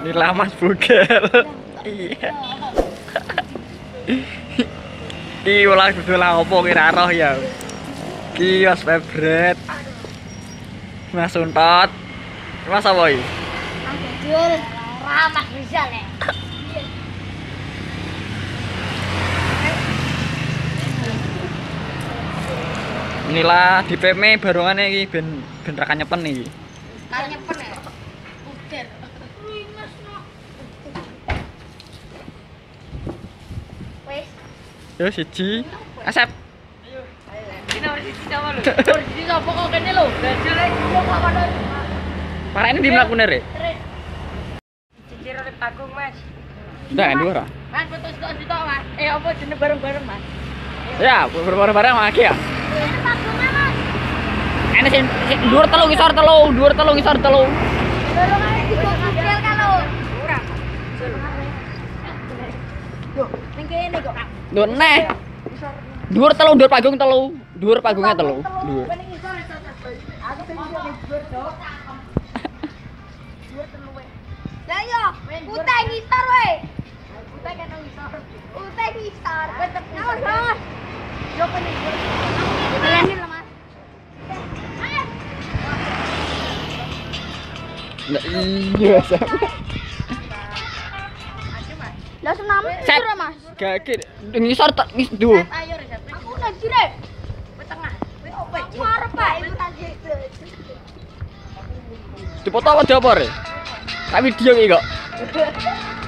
Ini lamas bugel. Iya. Iki ulah kudu lah opo kira roh ya. Kios favorit. Mas Untot. Mas apa iki? Jul, ramah Rizal ya. Inilah di PM barongan iki ben ben ra kanyepen iki. Ya. Udah. Yo siji. Asep. ini harus di sini apa lu? Harus di sini apa kok kene ini Pagung, Mas. Mas. Eh apa bareng-bareng, Mas? Ya, bareng-bareng ya. Ini. Ini sing telu ngisor telu, dhuwur telu ngisor di mobil kalau. Ora. Yo, ning kene kok, Kak. Dhuwur neh. Dhuwur telu, dhuwur panggung telu. Dhuwur panggungnya telu. Dhuwur. Lah yo, ngisor we. Kan ngisor. Ngisor. Yo kan iya. Lah senam Sep. Mas. Gak ngisor tak ngis dhuwur. Ayo Reza. Aku nak jire. Ke tengah. Wis opo? Arep, Pak. Ibu tadi. Dipoto apa Rek? Tak video iki kok.